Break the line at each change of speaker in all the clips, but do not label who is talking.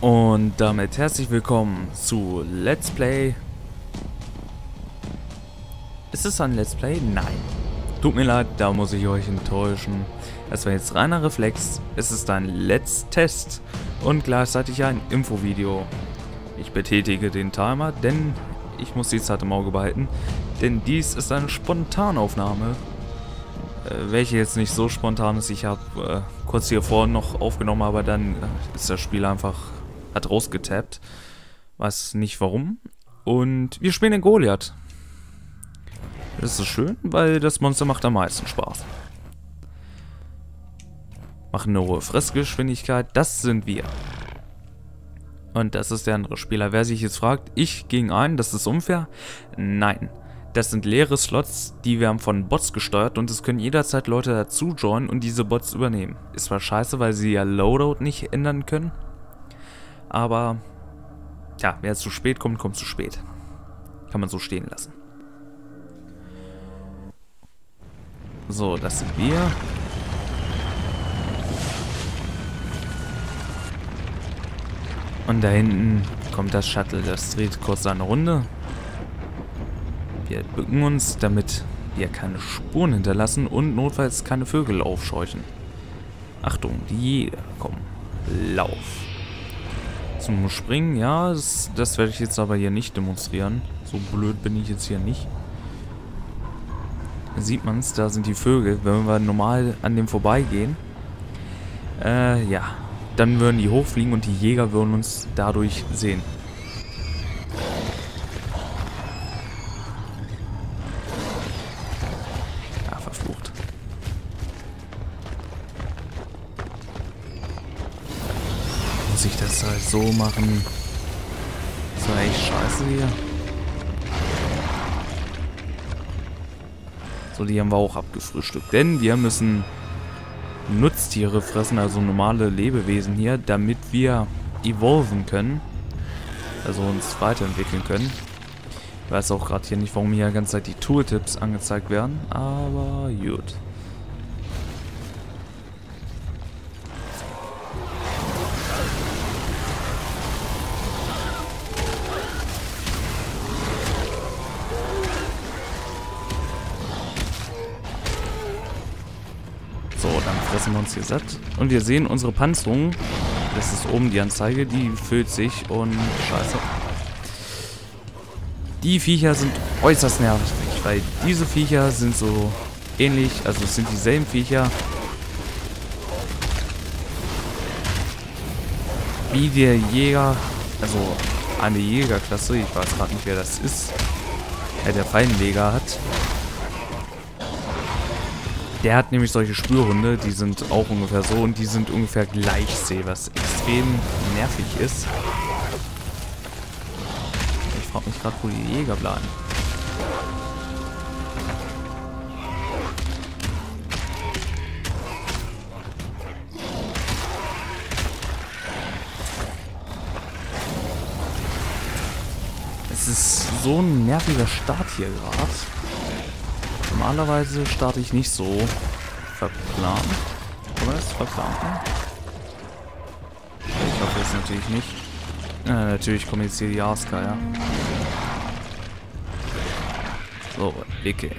Und damit herzlich willkommen zu Let's Play. Ist es ein Let's Play? Nein. Tut mir leid, da muss ich euch enttäuschen. Es war jetzt reiner Reflex. Es ist ein Let's Test und gleichzeitig ein Infovideo. Ich betätige den Timer, denn ich muss die Zeit im Auge behalten. Denn dies ist eine Spontanaufnahme äh, welche jetzt nicht so spontan ist. Ich habe äh, kurz hier vorhin noch aufgenommen, aber dann äh, ist das Spiel einfach, hat rausgetappt. Weiß nicht warum. Und wir spielen den Goliath. Das ist schön, weil das Monster macht am meisten Spaß. Machen eine hohe Fressgeschwindigkeit, das sind wir. Und das ist der andere Spieler. Wer sich jetzt fragt, ich gegen einen, das ist unfair? Nein. Das sind leere Slots, die werden von Bots gesteuert und es können jederzeit Leute dazu joinen und diese Bots übernehmen. Ist zwar scheiße, weil sie ja Loadout nicht ändern können, aber ja, wer zu spät kommt, kommt zu spät. Kann man so stehen lassen. So, das sind wir. Und da hinten kommt das Shuttle, das dreht kurz seine Runde. Wir bücken uns, damit wir keine Spuren hinterlassen und notfalls keine Vögel aufscheuchen. Achtung, die kommen. Lauf. Zum Springen, ja, das, das werde ich jetzt aber hier nicht demonstrieren. So blöd bin ich jetzt hier nicht. Da sieht man es, da sind die Vögel. Wenn wir normal an dem vorbeigehen, äh, ja, dann würden die hochfliegen und die Jäger würden uns dadurch sehen. Muss ich das halt so machen. Das war echt scheiße hier. So, die haben wir auch abgefrühstückt. Denn wir müssen Nutztiere fressen, also normale Lebewesen hier, damit wir evolven können. Also uns weiterentwickeln können. Ich weiß auch gerade hier nicht, warum hier die ganze Zeit die Tooltips angezeigt werden, aber gut. Fressen wir uns hier satt. Und wir sehen unsere Panzerung. Das ist oben die Anzeige. Die füllt sich und scheiße. Die Viecher sind äußerst nervig, weil diese Viecher sind so ähnlich, also es sind dieselben Viecher wie der Jäger, also eine Jägerklasse, ich weiß gerade nicht, wer das ist, der der Fallenleger hat. Der hat nämlich solche Spürhunde, die sind auch ungefähr so und die sind ungefähr gleich seh, was extrem nervig ist. Ich frage mich gerade, wo die Jäger bleiben. Es ist so ein nerviger Start hier gerade. Normalerweise starte ich nicht so verplant. Kann man das verplant Ich hoffe jetzt natürlich nicht. Ja, natürlich kommen jetzt hier die Aska, ja. So, wickeln.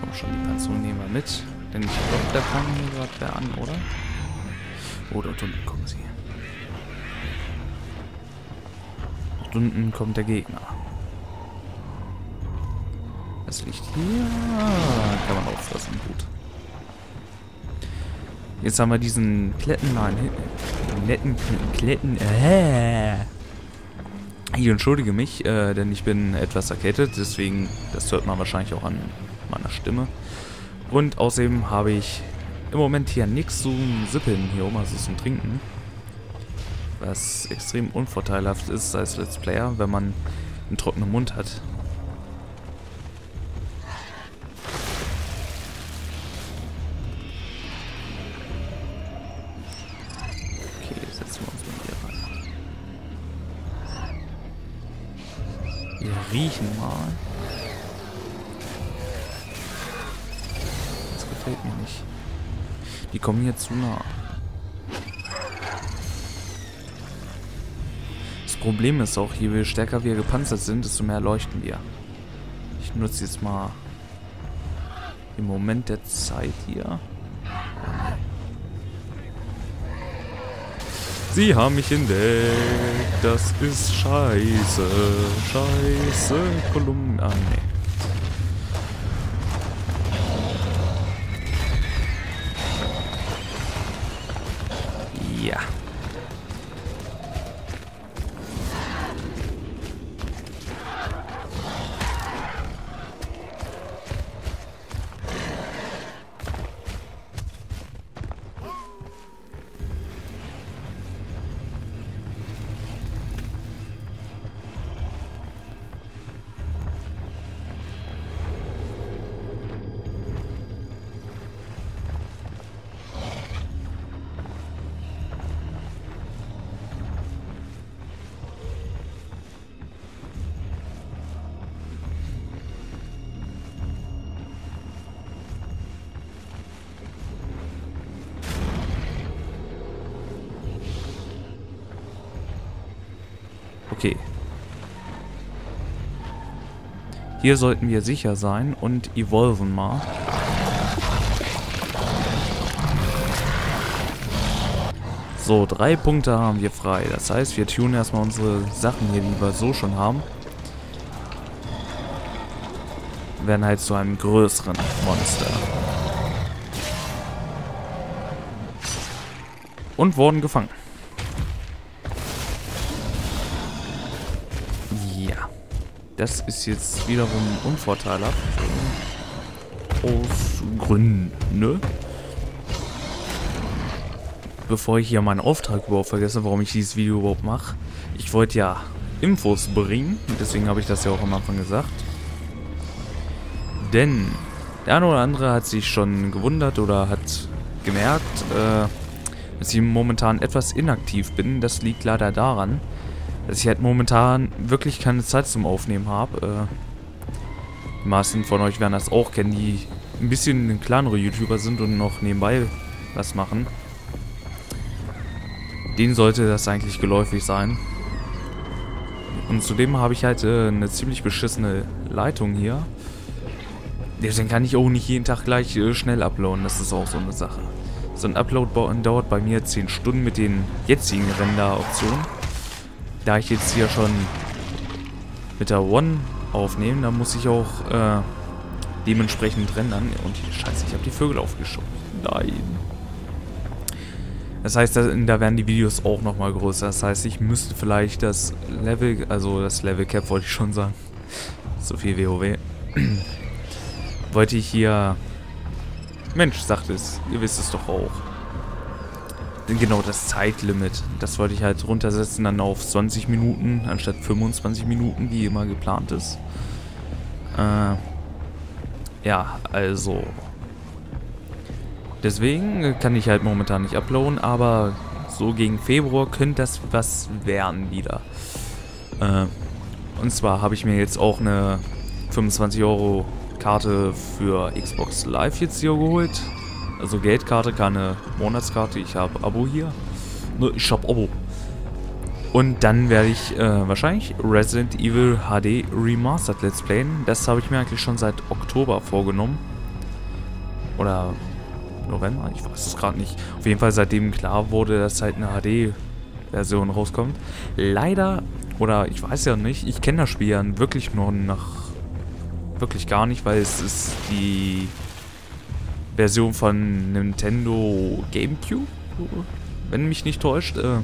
Komm schon, die Panzerung nehmen wir mit. Denn ich glaube, da kam gerade wer an, oder? Oder oh, unten kommen sie. Stunden kommt der Gegner. Das liegt hier. Kann man auffressen. Gut. Jetzt haben wir diesen Kletten. Nein, netten Kletten. Äh. Ich entschuldige mich, äh, denn ich bin etwas erkältet. Deswegen, das hört man wahrscheinlich auch an meiner Stimme. Und außerdem habe ich im Moment hier nichts zum Sippeln hier oben, also zum Trinken was extrem unvorteilhaft ist als Let's Player, wenn man einen trockenen Mund hat. Okay, setzen wir uns mal hier rein. Wir riechen mal. Das gefällt mir nicht. Die kommen hier zu nah. Problem ist auch, je stärker wir gepanzert sind, desto mehr leuchten wir. Ich nutze jetzt mal im Moment der Zeit hier. Sie haben mich entdeckt. Das ist scheiße. Scheiße. Kolumnen. Ah, nee. Okay. Hier sollten wir sicher sein und evolven mal. So, drei Punkte haben wir frei. Das heißt, wir tun erstmal unsere Sachen hier, die wir so schon haben. Werden halt zu einem größeren Monster. Und wurden gefangen. Das ist jetzt wiederum unvorteilhaft. Aus Gründen, ne? Bevor ich hier meinen Auftrag überhaupt vergesse, warum ich dieses Video überhaupt mache. Ich wollte ja Infos bringen, deswegen habe ich das ja auch am Anfang gesagt. Denn der eine oder andere hat sich schon gewundert oder hat gemerkt, äh, dass ich momentan etwas inaktiv bin. Das liegt leider daran, dass ich halt momentan wirklich keine Zeit zum Aufnehmen habe. Äh, die meisten von euch werden das auch kennen, die ein bisschen kleinere YouTuber sind und noch nebenbei was machen. Denen sollte das eigentlich geläufig sein. Und zudem habe ich halt äh, eine ziemlich beschissene Leitung hier. Deswegen kann ich auch nicht jeden Tag gleich äh, schnell uploaden, das ist auch so eine Sache. So ein Upload dauert bei mir 10 Stunden mit den jetzigen Render-Optionen da ich jetzt hier schon mit der One aufnehme, dann muss ich auch äh, dementsprechend rendern. Und scheiße, ich habe die Vögel aufgeschoben. Nein. Das heißt, da, da werden die Videos auch nochmal größer. Das heißt, ich müsste vielleicht das Level, also das Level Cap wollte ich schon sagen. So viel WoW. wollte ich hier... Mensch, sagt es. Ihr wisst es doch auch. Genau, das Zeitlimit. Das wollte ich halt runtersetzen dann auf 20 Minuten, anstatt 25 Minuten, wie immer geplant ist. Äh, ja, also... Deswegen kann ich halt momentan nicht uploaden, aber so gegen Februar könnte das was werden wieder. Äh, und zwar habe ich mir jetzt auch eine 25 Euro Karte für Xbox Live jetzt hier geholt. Also Geldkarte, keine Monatskarte. Ich habe Abo hier. Ne, ich habe Abo. Und dann werde ich äh, wahrscheinlich Resident Evil HD Remastered Let's Playen. Das habe ich mir eigentlich schon seit Oktober vorgenommen. Oder November, ich weiß es gerade nicht. Auf jeden Fall seitdem klar wurde, dass halt eine HD-Version rauskommt. Leider, oder ich weiß ja nicht, ich kenne das Spiel ja wirklich nur nach... Wirklich gar nicht, weil es ist die Version von Nintendo GameCube, wenn mich nicht täuscht. Äh,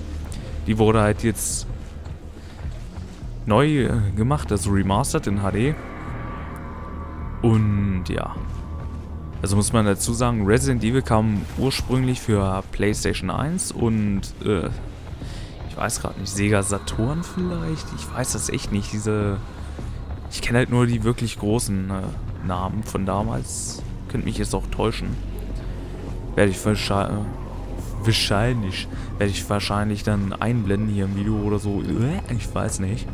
die wurde halt jetzt neu äh, gemacht, also remastered in HD. Und ja. Also muss man dazu sagen, Resident Evil kam ursprünglich für PlayStation 1 und äh, ich weiß gerade nicht, Sega Saturn vielleicht? Ich weiß das echt nicht. Diese. Ich kenne halt nur die wirklich großen äh, Namen von damals. Könnte mich jetzt auch täuschen. Werde ich wahrscheinlich... Wahrscheinlich. Werde ich wahrscheinlich dann einblenden hier im Video oder so. Ich weiß nicht.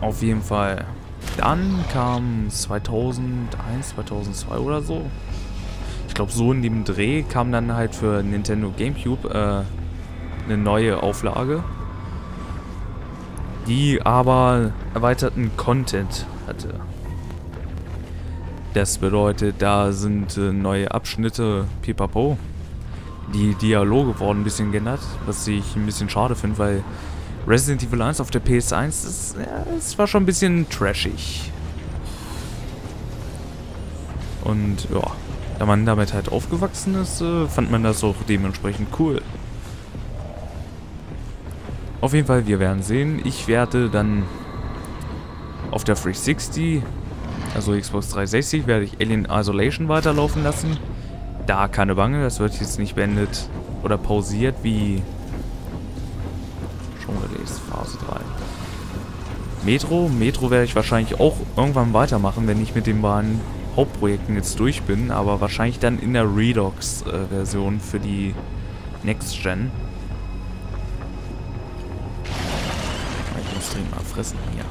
Auf jeden Fall Dann kam 2001, 2002 oder so. Ich glaube, so in dem Dreh kam dann halt für Nintendo GameCube äh, eine neue Auflage, die aber erweiterten Content hatte. Das bedeutet, da sind äh, neue Abschnitte, pipapo. Die Dialoge wurden ein bisschen geändert, was ich ein bisschen schade finde, weil Resident Evil 1 auf der PS1, das, ja, war schon ein bisschen trashig. Und ja, da man damit halt aufgewachsen ist, äh, fand man das auch dementsprechend cool. Auf jeden Fall, wir werden sehen. Ich werde dann auf der 360, also Xbox 360, werde ich Alien Isolation weiterlaufen lassen. Da keine Bange, das wird jetzt nicht beendet oder pausiert wie schon released, Phase 3. Metro, Metro werde ich wahrscheinlich auch irgendwann weitermachen, wenn ich mit den beiden Hauptprojekten jetzt durch bin, aber wahrscheinlich dann in der Redux-Version äh, für die Next Gen. fressen hier.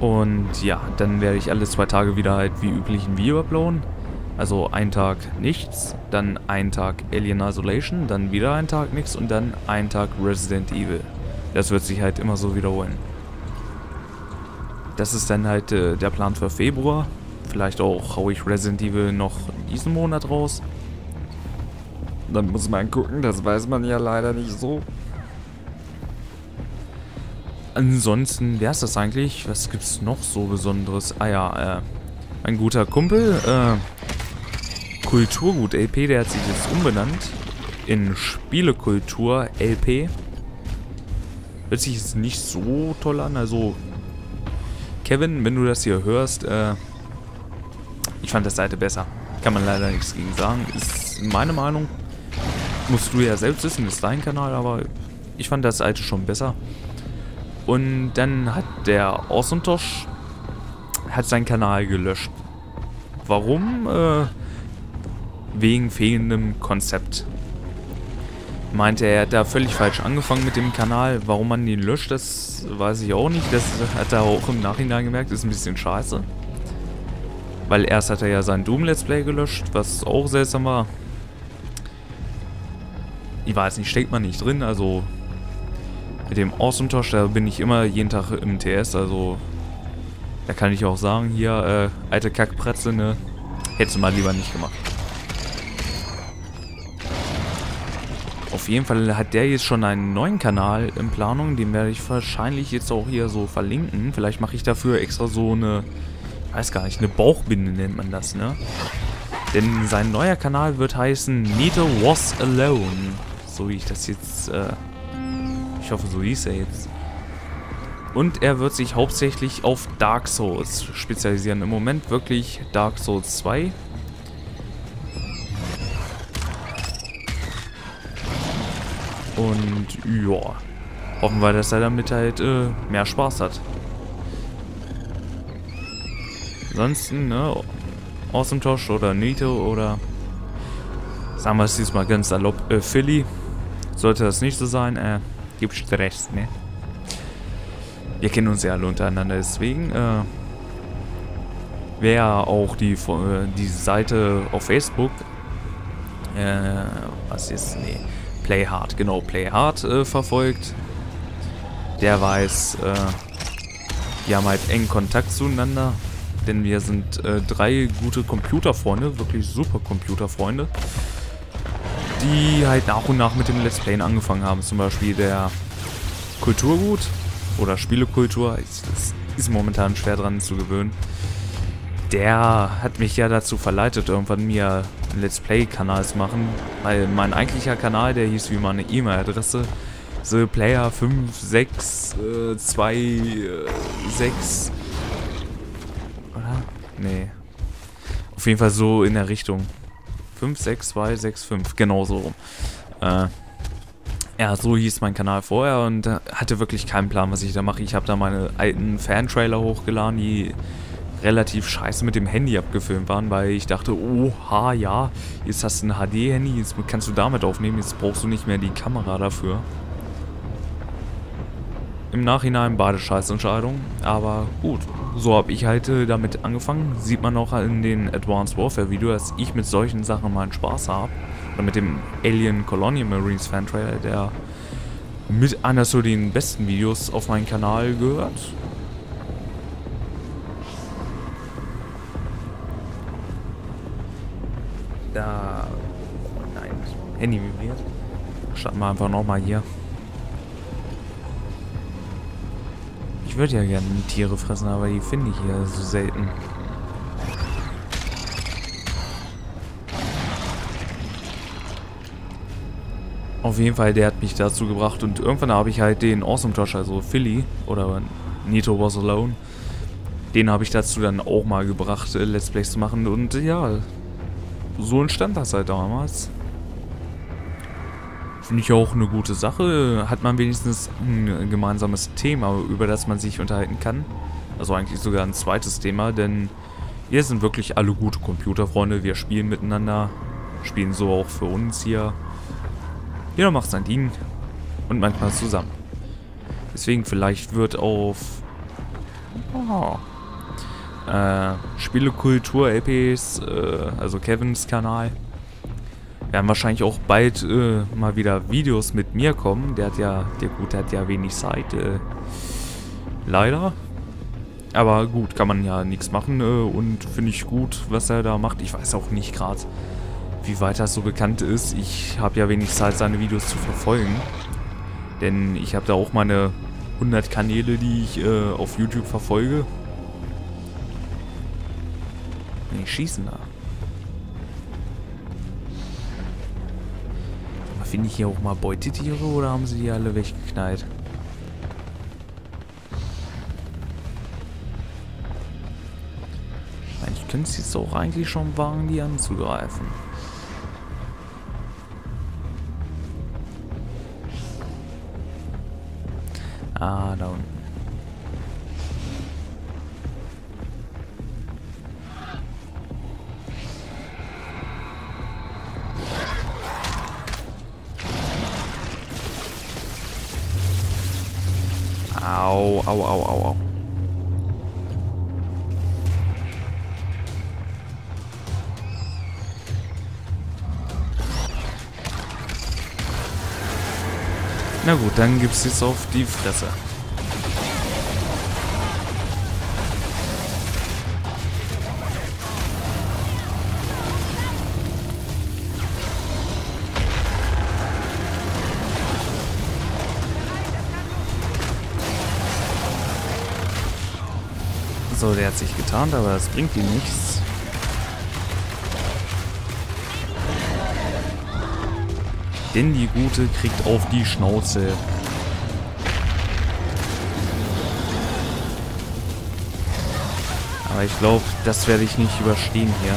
Und ja, dann werde ich alle zwei Tage wieder halt wie üblich ein Video uploaden. Also ein Tag nichts, dann ein Tag Alien Isolation, dann wieder ein Tag nichts und dann ein Tag Resident Evil. Das wird sich halt immer so wiederholen. Das ist dann halt äh, der Plan für Februar. Vielleicht auch haue ich Resident Evil noch diesen Monat raus. Dann muss man gucken, das weiß man ja leider nicht so. Ansonsten wäre es das eigentlich. Was gibt es noch so Besonderes? Ah ja, äh, mein guter Kumpel, äh, Kulturgut LP, der hat sich jetzt umbenannt in Spielekultur LP. Hört sich jetzt nicht so toll an, also Kevin, wenn du das hier hörst, äh, ich fand das Seite besser. Kann man leider nichts gegen sagen. Ist meine Meinung. Musst du ja selbst wissen, ist dein Kanal, aber ich fand das Seite schon besser. Und dann hat der Awesomentosh hat seinen Kanal gelöscht. Warum? Äh, wegen fehlendem Konzept. Meinte er, hat da völlig falsch angefangen mit dem Kanal. Warum man ihn löscht, das weiß ich auch nicht. Das hat er auch im Nachhinein gemerkt, ist ein bisschen scheiße. Weil erst hat er ja sein Doom-Let's Play gelöscht, was auch seltsam war. Ich weiß nicht, steckt man nicht drin, also mit dem Awesome Tosh, da bin ich immer jeden Tag im TS, also da kann ich auch sagen, hier, äh, alte Kackpretze, ne, hättest du mal lieber nicht gemacht. Auf jeden Fall hat der jetzt schon einen neuen Kanal in Planung, den werde ich wahrscheinlich jetzt auch hier so verlinken. Vielleicht mache ich dafür extra so eine, ich weiß gar nicht, eine Bauchbinde nennt man das, ne? Denn sein neuer Kanal wird heißen Nito Was Alone. So wie ich das jetzt, äh, ich hoffe, so hieß er jetzt. Und er wird sich hauptsächlich auf Dark Souls spezialisieren. Im Moment wirklich Dark Souls 2. Und ja, hoffen wir, dass er damit halt äh, mehr Spaß hat. Ansonsten, ne, Awesome Tosh oder Nito oder sagen wir es diesmal ganz salopp, äh, Philly. Sollte das nicht so sein, äh, gibt Stress, ne? Wir kennen uns ja alle untereinander, deswegen, äh, wer auch die, äh, die Seite auf Facebook, äh, was ist, nee, Play Hard, genau, Play Hard äh, verfolgt, der weiß, äh, wir haben halt engen Kontakt zueinander, denn wir sind äh, drei gute Computerfreunde, wirklich super Computerfreunde, die halt nach und nach mit dem Let's Playen angefangen haben. Zum Beispiel der Kulturgut oder Spielekultur, das ist momentan schwer dran zu gewöhnen. Der hat mich ja dazu verleitet, irgendwann mir einen Let's Play-Kanal zu machen, weil mein eigentlicher Kanal, der hieß wie meine E-Mail-Adresse, The Player 56226 oder? Nee. Auf jeden Fall so in der Richtung. 56265, genau so rum. Äh, ja, so hieß mein Kanal vorher und hatte wirklich keinen Plan, was ich da mache. Ich habe da meine alten Fan-Trailer hochgeladen, die relativ scheiße mit dem Handy abgefilmt waren, weil ich dachte, oha, ja, jetzt hast du ein HD-Handy, jetzt kannst du damit aufnehmen, jetzt brauchst du nicht mehr die Kamera dafür. Im Nachhinein beide Scheißentscheidungen, aber gut. So habe ich halt äh, damit angefangen. Sieht man auch in den Advanced Warfare Video, dass ich mit solchen Sachen meinen Spaß habe. Oder mit dem Alien Colonial Marines Fan Trailer, der mit einer so den besten Videos auf meinem Kanal gehört. Da... Oh nein, Handy vibriert. Starten wir einfach nochmal hier. Ich würde ja gerne Tiere fressen, aber die finde ich hier so selten. Auf jeden Fall, der hat mich dazu gebracht und irgendwann habe ich halt den Awesome Josh, also Philly oder Nito Was Alone, den habe ich dazu dann auch mal gebracht, äh, Let's Plays zu machen und ja, so entstand das halt damals. Finde ich auch eine gute Sache. Hat man wenigstens ein gemeinsames Thema, über das man sich unterhalten kann. Also eigentlich sogar ein zweites Thema, denn wir sind wirklich alle gute Computerfreunde. Wir spielen miteinander, spielen so auch für uns hier. Jeder macht sein Ding und manchmal zusammen. Deswegen vielleicht wird auf oh, äh, Spielekultur-LPs, äh, also Kevins Kanal, werden wahrscheinlich auch bald äh, mal wieder Videos mit mir kommen. Der hat ja, der gut, hat ja wenig Zeit, äh, leider. Aber gut, kann man ja nichts machen äh, und finde ich gut, was er da macht. Ich weiß auch nicht gerade, wie weit das so bekannt ist. Ich habe ja wenig Zeit, seine Videos zu verfolgen. Denn ich habe da auch meine 100 Kanäle, die ich äh, auf YouTube verfolge. Nee, schießen da. Finde ich hier auch mal Beutetiere oder haben sie die alle weggeknallt? Ich könnte es jetzt auch eigentlich schon wagen, die anzugreifen. Ah, da unten. Au, au, au, au, au. Na gut, dann gibt's jetzt auf die Fresse. Der hat sich getarnt, aber das bringt ihm nichts. Denn die Gute kriegt auf die Schnauze. Aber ich glaube, das werde ich nicht überstehen hier.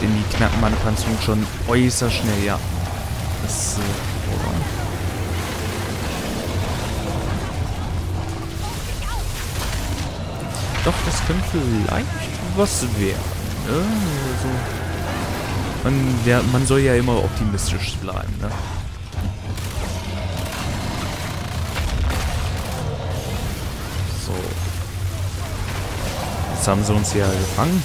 Denn die knacken meine Panzerung schon äußerst schnell, ja. Das, äh Doch, das könnte vielleicht was werden. Ne? Also, man, der, man soll ja immer optimistisch bleiben. Ne? So. Jetzt haben sie uns ja gefangen.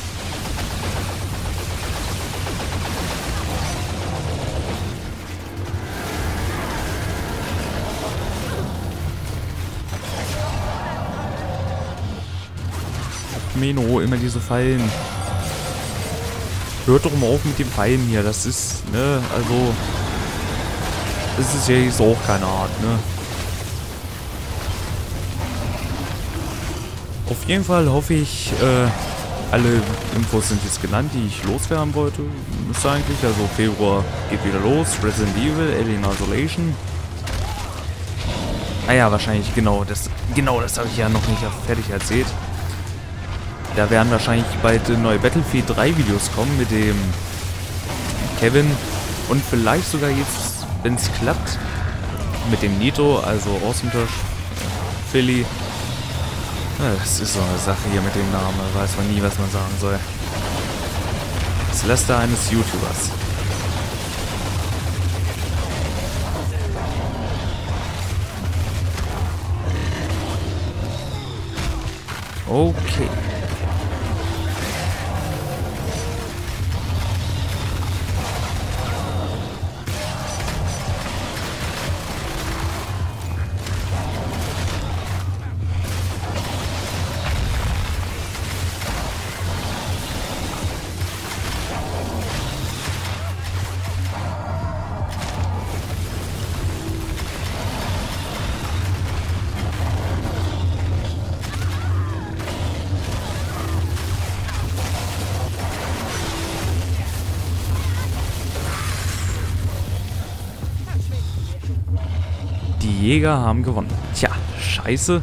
Meno, immer diese Fallen. Hört doch mal auf mit den Fallen hier, das ist, ne, also... Das ist ja jetzt auch keine Art, ne. Auf jeden Fall hoffe ich, äh, alle Infos sind jetzt genannt, die ich loswerden wollte. Müsste eigentlich, also Februar geht wieder los. Resident Evil, Alien Isolation. Ah ja, wahrscheinlich, genau, das, genau, das habe ich ja noch nicht fertig erzählt. Da werden wahrscheinlich bald äh, neue Battlefield 3 Videos kommen mit dem Kevin und vielleicht sogar jetzt, wenn es klappt, mit dem Nito, also Rosentosh, Philly. Das ist so eine Sache hier mit dem Namen, weiß man nie, was man sagen soll. Das Laster eines YouTubers. Okay. Die Jäger haben gewonnen. Tja, scheiße.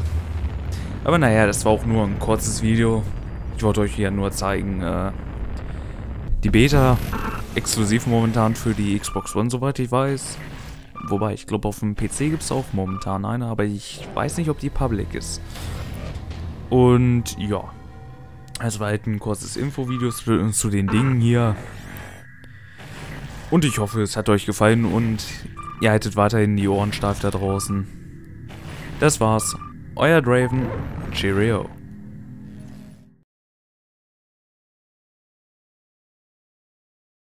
Aber naja, das war auch nur ein kurzes Video. Ich wollte euch hier nur zeigen, äh, die Beta exklusiv momentan für die Xbox One, soweit ich weiß. Wobei, ich glaube auf dem PC gibt es auch momentan eine, aber ich weiß nicht, ob die public ist. Und ja, es war halt ein kurzes Infovideo zu, zu den Dingen hier. Und ich hoffe, es hat euch gefallen und Ihr haltet weiterhin die Ohren steif da draußen. Das war's. Euer Draven. Cheerio.